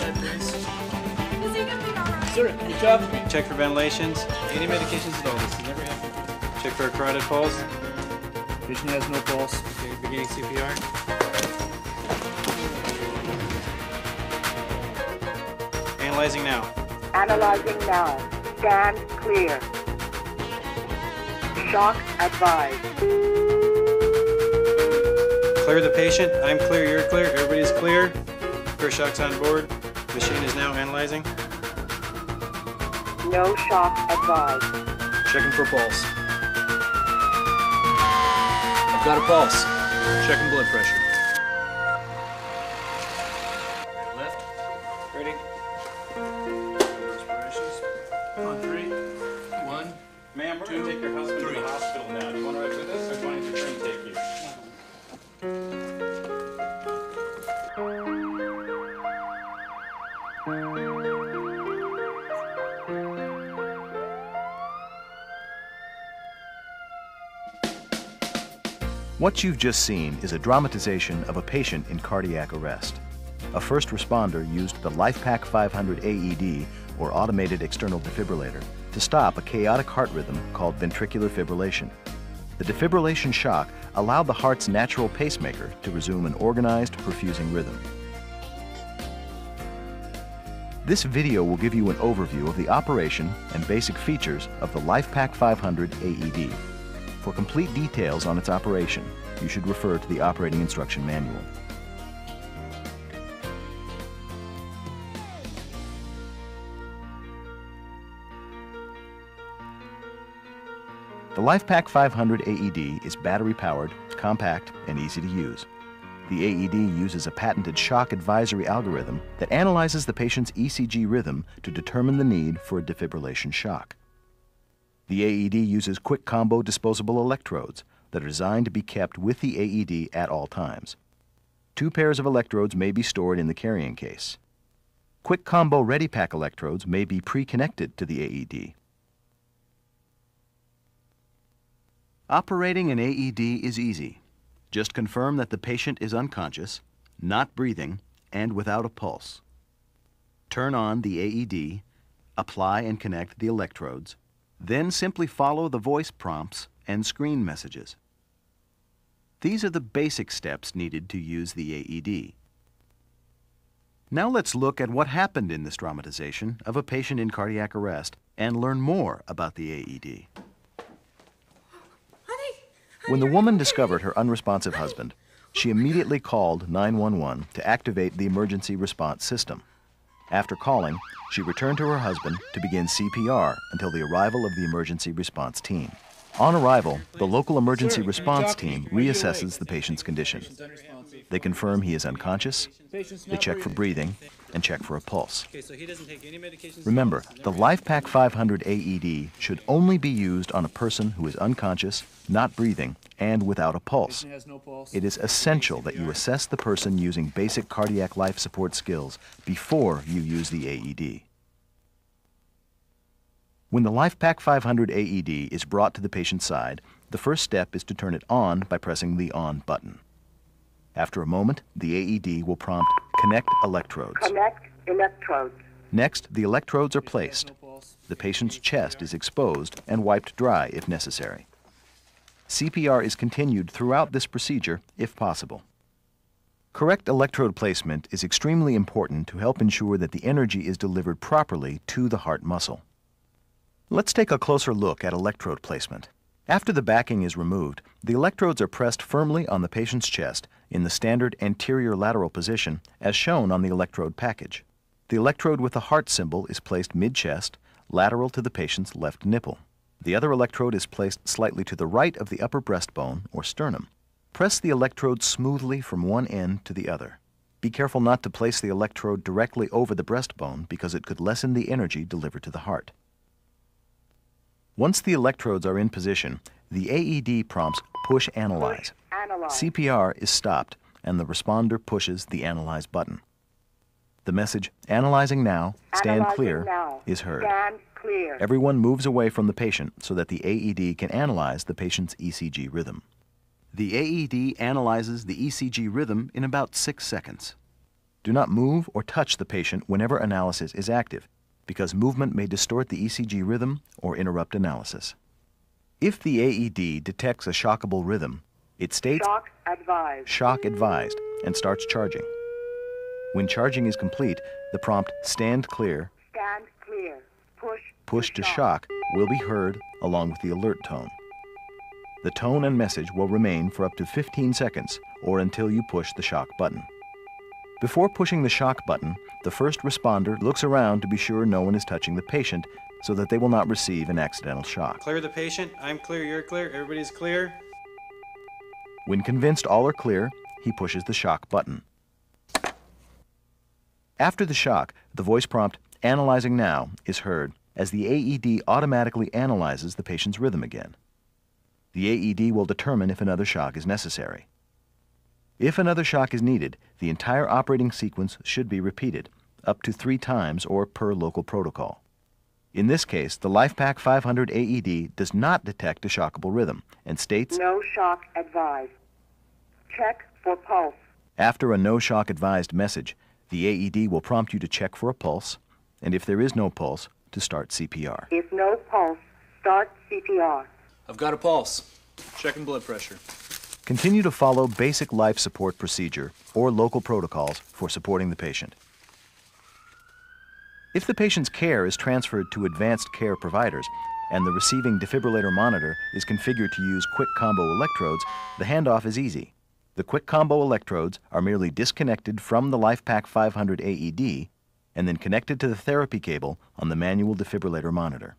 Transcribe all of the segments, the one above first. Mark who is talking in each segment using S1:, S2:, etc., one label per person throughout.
S1: Have your step aside, please.
S2: Is he gonna be alright?
S1: Sir, good job.
S3: Check for ventilations.
S1: Any medications at all? This has never happened.
S3: Check for a carotid pulse.
S1: Patient has no pulse.
S3: Okay, beginning CPR. Analyzing now.
S4: Analyzing now. Scan clear. Shock advised.
S3: Clear the patient. I'm clear, you're clear, everybody's clear. First shock's on board. Machine is now analyzing.
S4: No shock advised.
S1: Checking for pulse. I've got a pulse. Checking blood pressure.
S5: What you've just seen is a dramatization of a patient in cardiac arrest. A first responder used the LifePak 500 AED, or automated external defibrillator, to stop a chaotic heart rhythm called ventricular fibrillation. The defibrillation shock allowed the heart's natural pacemaker to resume an organized, perfusing rhythm. This video will give you an overview of the operation and basic features of the LifePak 500 AED. For complete details on its operation, you should refer to the operating instruction manual. The LifePak 500 AED is battery powered, compact, and easy to use. The AED uses a patented shock advisory algorithm that analyzes the patient's ECG rhythm to determine the need for a defibrillation shock. The AED uses quick combo disposable electrodes that are designed to be kept with the AED at all times. Two pairs of electrodes may be stored in the carrying case. Quick combo ready pack electrodes may be pre connected to the AED. Operating an AED is easy. Just confirm that the patient is unconscious, not breathing, and without a pulse. Turn on the AED, apply and connect the electrodes, then simply follow the voice prompts and screen messages. These are the basic steps needed to use the AED. Now let's look at what happened in this dramatization of a patient in cardiac arrest and learn more about the AED. When the woman discovered her unresponsive husband, she immediately called 911 to activate the emergency response system. After calling, she returned to her husband to begin CPR until the arrival of the emergency response team. On arrival, the local emergency response team reassesses the patient's condition. They confirm he is unconscious, they check for breathing, and check for a pulse.
S3: Okay, so he doesn't take any medications.
S5: Remember, the LifePak 500 AED should only be used on a person who is unconscious, not breathing, and without a pulse.
S1: Patient has no pulse.
S5: It is essential that you assess the person using basic cardiac life support skills before you use the AED. When the LifePak 500 AED is brought to the patient's side, the first step is to turn it on by pressing the on button. After a moment, the AED will prompt Connect Electrodes.
S4: Connect electrodes.
S5: Next, the electrodes are placed. The patient's chest is exposed and wiped dry if necessary. CPR is continued throughout this procedure if possible. Correct electrode placement is extremely important to help ensure that the energy is delivered properly to the heart muscle. Let's take a closer look at electrode placement. After the backing is removed, the electrodes are pressed firmly on the patient's chest in the standard anterior lateral position as shown on the electrode package. The electrode with the heart symbol is placed mid chest, lateral to the patient's left nipple. The other electrode is placed slightly to the right of the upper breastbone or sternum. Press the electrode smoothly from one end to the other. Be careful not to place the electrode directly over the breastbone because it could lessen the energy delivered to the heart. Once the electrodes are in position, the AED prompts push analyze. CPR is stopped and the responder pushes the analyze button. The message analyzing now, stand
S4: Analyzing
S5: clear
S4: now.
S5: is heard.
S4: Clear.
S5: Everyone moves away from the patient so that the AED can analyze the patient's ECG rhythm. The AED analyzes the ECG rhythm in about six seconds. Do not move or touch the patient whenever analysis is active, because movement may distort the ECG rhythm or interrupt analysis. If the AED detects a shockable rhythm, it states
S4: Shock advised.
S5: shock advised and starts charging. When charging is complete, the prompt stand clear,
S4: Stand clear. Push.
S5: push to shock will be heard along with the alert tone. The tone and message will remain for up to 15 seconds or until you push the shock button. Before pushing the shock button, the first responder looks around to be sure no one is touching the patient so that they will not receive an accidental shock.
S3: Clear the patient. I'm clear, you're clear, everybody's clear.
S5: When convinced all are clear, he pushes the shock button. After the shock, the voice prompt, Analyzing Now, is heard as the AED automatically analyzes the patient's rhythm again. The AED will determine if another shock is necessary. If another shock is needed, the entire operating sequence should be repeated, up to three times or per local protocol. In this case, the LifePak 500 AED does not detect a shockable rhythm and states
S4: No shock advised. Check for pulse.
S5: After a no shock advised message, the AED will prompt you to check for a pulse, and if there is no pulse, to start CPR.
S4: If no pulse, start CPR.
S1: I've got a pulse. Checking blood pressure.
S5: Continue to follow basic life support procedure or local protocols for supporting the patient. If the patient's care is transferred to advanced care providers and the receiving defibrillator monitor is configured to use quick combo electrodes, the handoff is easy. The quick combo electrodes are merely disconnected from the LifePak 500 AED and then connected to the therapy cable on the manual defibrillator monitor.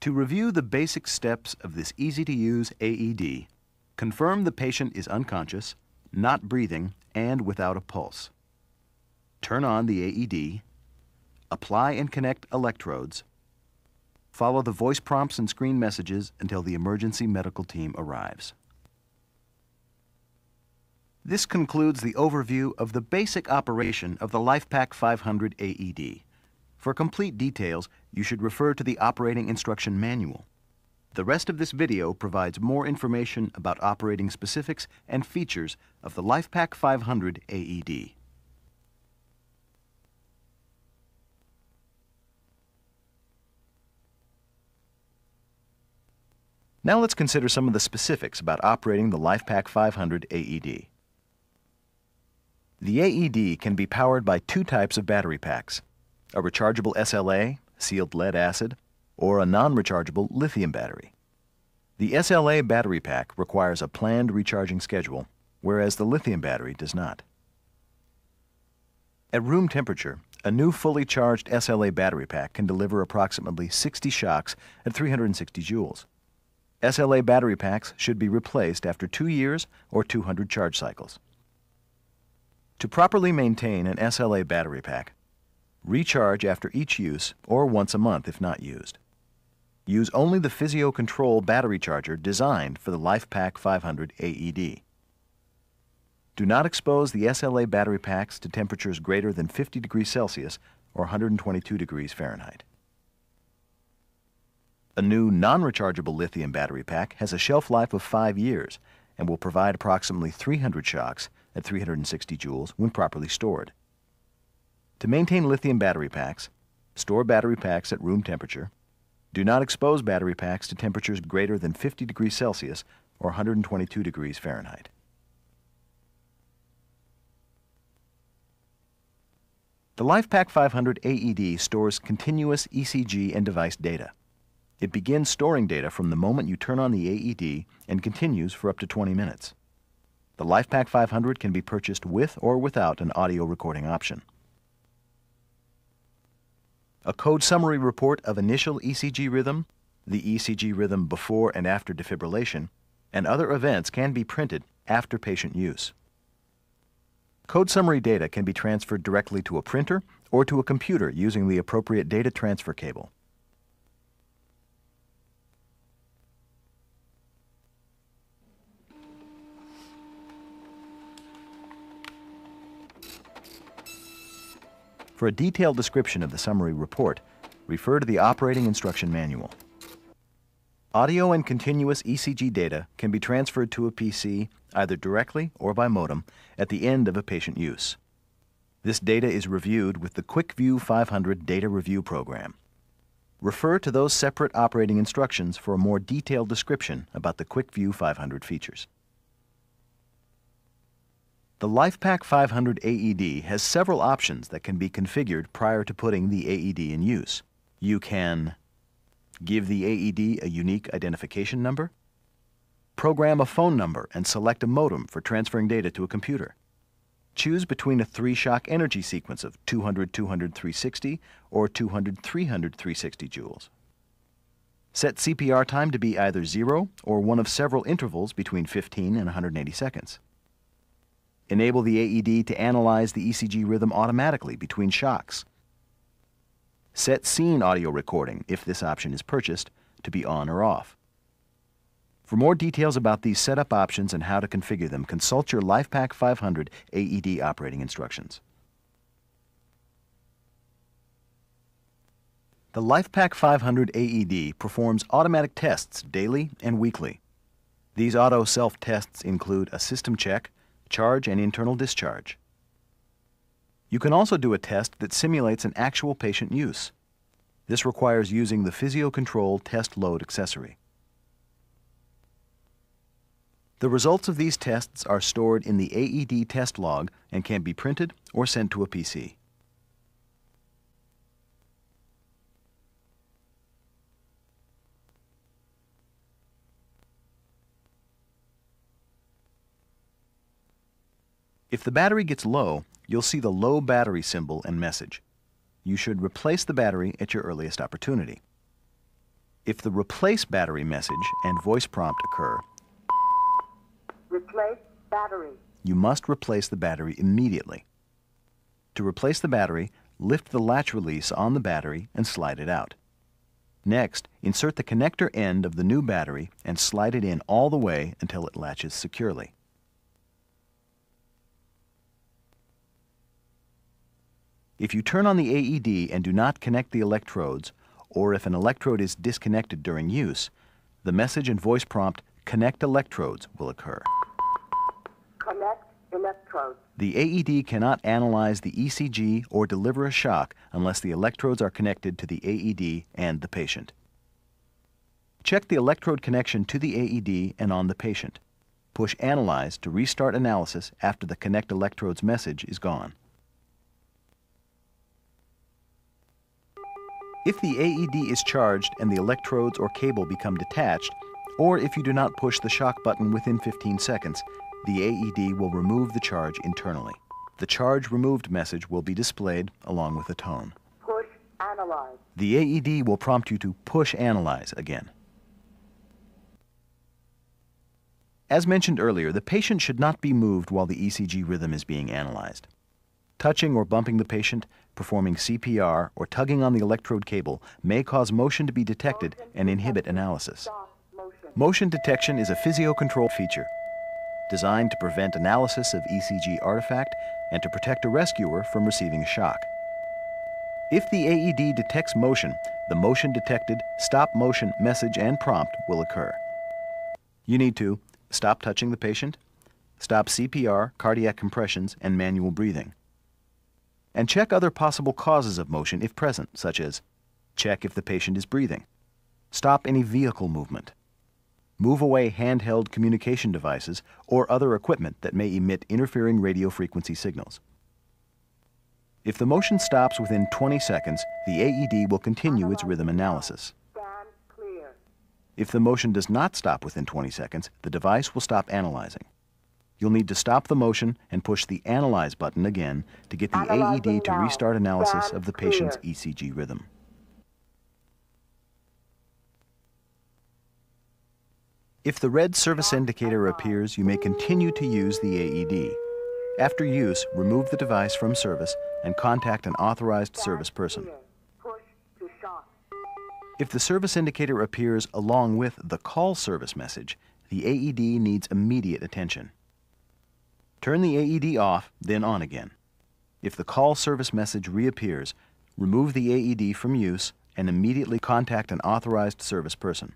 S5: To review the basic steps of this easy to use AED, confirm the patient is unconscious, not breathing, and without a pulse. Turn on the AED, apply and connect electrodes, follow the voice prompts and screen messages until the emergency medical team arrives. This concludes the overview of the basic operation of the LifePak 500 AED. For complete details, you should refer to the operating instruction manual. The rest of this video provides more information about operating specifics and features of the LifePak 500 AED. Now let's consider some of the specifics about operating the LifePak 500 AED. The AED can be powered by two types of battery packs a rechargeable SLA, sealed lead acid, or a non rechargeable lithium battery. The SLA battery pack requires a planned recharging schedule, whereas the lithium battery does not. At room temperature, a new fully charged SLA battery pack can deliver approximately 60 shocks at 360 joules. SLA battery packs should be replaced after two years or 200 charge cycles. To properly maintain an SLA battery pack, recharge after each use or once a month if not used. Use only the Physio Control battery charger designed for the LifePak 500 AED. Do not expose the SLA battery packs to temperatures greater than 50 degrees Celsius or 122 degrees Fahrenheit. A new non-rechargeable lithium battery pack has a shelf life of 5 years and will provide approximately 300 shocks at 360 joules when properly stored. To maintain lithium battery packs, store battery packs at room temperature. Do not expose battery packs to temperatures greater than 50 degrees Celsius or 122 degrees Fahrenheit. The LifePak 500 AED stores continuous ECG and device data. It begins storing data from the moment you turn on the AED and continues for up to 20 minutes. The LifePak 500 can be purchased with or without an audio recording option. A code summary report of initial ECG rhythm, the ECG rhythm before and after defibrillation, and other events can be printed after patient use. Code summary data can be transferred directly to a printer or to a computer using the appropriate data transfer cable. For a detailed description of the summary report, refer to the operating instruction manual. Audio and continuous ECG data can be transferred to a PC either directly or by modem at the end of a patient use. This data is reviewed with the QuickView 500 data review program. Refer to those separate operating instructions for a more detailed description about the QuickView 500 features. The LifePak 500 AED has several options that can be configured prior to putting the AED in use. You can give the AED a unique identification number, program a phone number and select a modem for transferring data to a computer. Choose between a three shock energy sequence of 200 200 360 or 200 300 360 joules. Set CPR time to be either zero or one of several intervals between 15 and 180 seconds. Enable the AED to analyze the ECG rhythm automatically between shocks. Set scene audio recording, if this option is purchased, to be on or off. For more details about these setup options and how to configure them, consult your LifePak 500 AED operating instructions. The LifePak 500 AED performs automatic tests daily and weekly. These auto self tests include a system check, charge, and internal discharge. You can also do a test that simulates an actual patient use. This requires using the PhysioControl test load accessory. The results of these tests are stored in the AED test log and can be printed or sent to a PC. If the battery gets low, you'll see the low battery symbol and message. You should replace the battery at your earliest opportunity. If the replace battery message and voice prompt occur,
S4: Replace battery.
S5: you must replace the battery immediately. To replace the battery, lift the latch release on the battery and slide it out. Next, insert the connector end of the new battery and slide it in all the way until it latches securely. If you turn on the AED and do not connect the electrodes, or if an electrode is disconnected during use, the message and voice prompt Connect Electrodes will occur.
S4: Connect electrodes.
S5: The AED cannot analyze the ECG or deliver a shock unless the electrodes are connected to the AED and the patient. Check the electrode connection to the AED and on the patient. Push Analyze to restart analysis after the Connect Electrodes message is gone. If the AED is charged and the electrodes or cable become detached, or if you do not push the shock button within 15 seconds, the AED will remove the charge internally. The charge removed message will be displayed along with a tone.
S4: Push analyze.
S5: The AED will prompt you to push analyze again. As mentioned earlier, the patient should not be moved while the ECG rhythm is being analyzed. Touching or bumping the patient, performing CPR, or tugging on the electrode cable may cause motion to be detected and inhibit analysis.
S4: Motion.
S5: Detection is a physio-control feature designed to prevent analysis of ECG artifact and to protect a rescuer from receiving a shock. If the AED detects motion, the motion detected stop motion message and prompt will occur. You need to stop touching the patient, stop CPR, cardiac compressions, and manual breathing. And check other possible causes of motion if present, such as check if the patient is breathing, stop any vehicle movement, move away handheld communication devices or other equipment that may emit interfering radio frequency signals. If the motion stops within 20 seconds, the AED will continue its rhythm analysis. If the motion does not stop within 20 seconds, the device will stop analyzing. You'll need to stop the motion and push the Analyze button again to get the
S4: Analyzing
S5: AED to restart analysis of the patient's
S4: clear.
S5: ECG rhythm. If the red service indicator appears, you may continue to use the AED. After use, remove the device from service and contact an authorized service person.
S4: Clear. Push to shock.
S5: If the service indicator appears along with the call service message, the AED needs immediate attention. Turn the AED off, then on again. If the call service message reappears, remove the AED from use and immediately contact an authorized service person.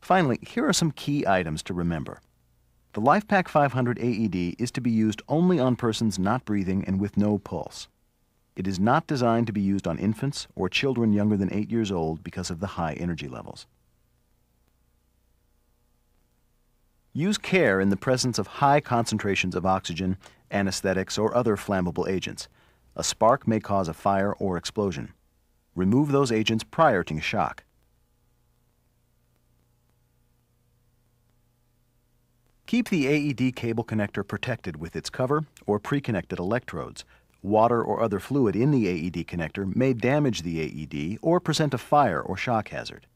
S5: Finally, here are some key items to remember. The LifePak 500 AED is to be used only on persons not breathing and with no pulse. It is not designed to be used on infants or children younger than 8 years old because of the high energy levels. Use care in the presence of high concentrations of oxygen, anesthetics, or other flammable agents. A spark may cause a fire or explosion. Remove those agents prior to shock. Keep the AED cable connector protected with its cover or pre-connected electrodes. Water or other fluid in the AED connector may damage the AED or present a fire or shock hazard.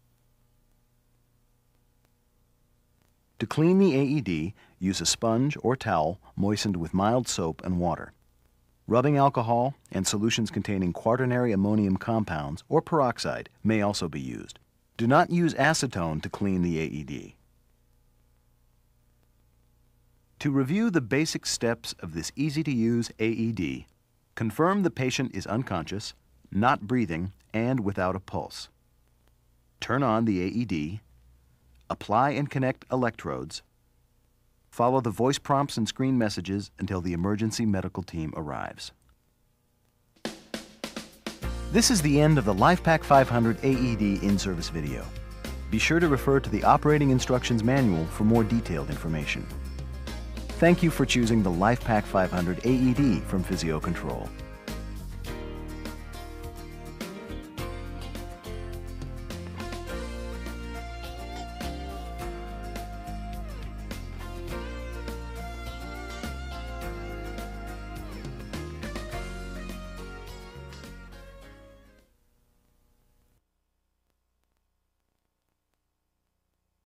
S5: To clean the AED, use a sponge or towel moistened with mild soap and water. Rubbing alcohol and solutions containing quaternary ammonium compounds or peroxide may also be used. Do not use acetone to clean the AED. To review the basic steps of this easy to use AED, confirm the patient is unconscious, not breathing, and without a pulse. Turn on the AED, apply and connect electrodes, follow the voice prompts and screen messages until the emergency medical team arrives. This is the end of the LifePak 500 AED in-service video. Be sure to refer to the operating instructions manual for more detailed information. Thank you for choosing the LifePak 500 AED from Physio Control.